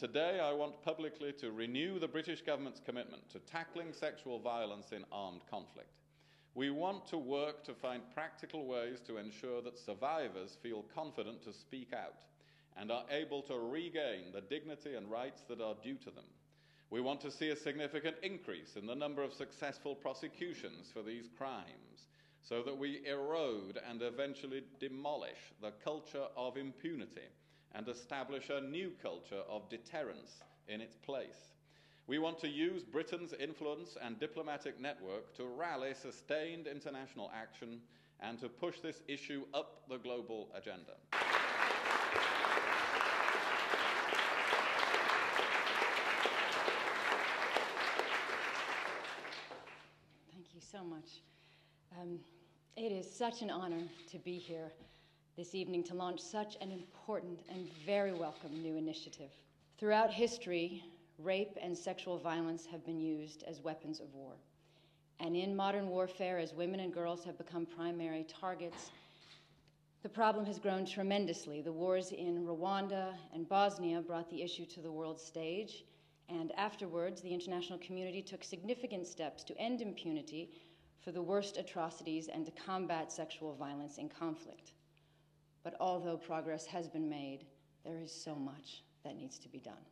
today I want publicly to renew the British government's commitment to tackling sexual violence in armed conflict. We want to work to find practical ways to ensure that survivors feel confident to speak out and are able to regain the dignity and rights that are due to them. We want to see a significant increase in the number of successful prosecutions for these crimes so that we erode and eventually demolish the culture of impunity and establish a new culture of deterrence in its place. We want to use Britain's influence and diplomatic network to rally sustained international action and to push this issue up the global agenda. Thank you so much. Um, it is such an honor to be here this evening to launch such an important and very welcome new initiative. Throughout history, rape and sexual violence have been used as weapons of war. And in modern warfare, as women and girls have become primary targets, the problem has grown tremendously. The wars in Rwanda and Bosnia brought the issue to the world stage, and afterwards, the international community took significant steps to end impunity for the worst atrocities and to combat sexual violence in conflict. But although progress has been made, there is so much that needs to be done.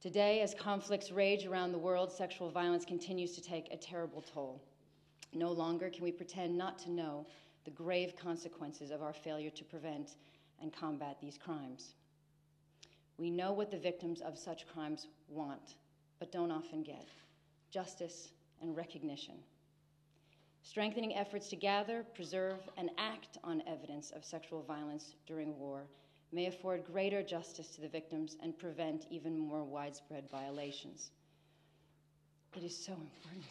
Today, as conflicts rage around the world, sexual violence continues to take a terrible toll. No longer can we pretend not to know the grave consequences of our failure to prevent and combat these crimes. We know what the victims of such crimes want, but don't often get justice and recognition strengthening efforts to gather, preserve, and act on evidence of sexual violence during war may afford greater justice to the victims and prevent even more widespread violations. It is so important.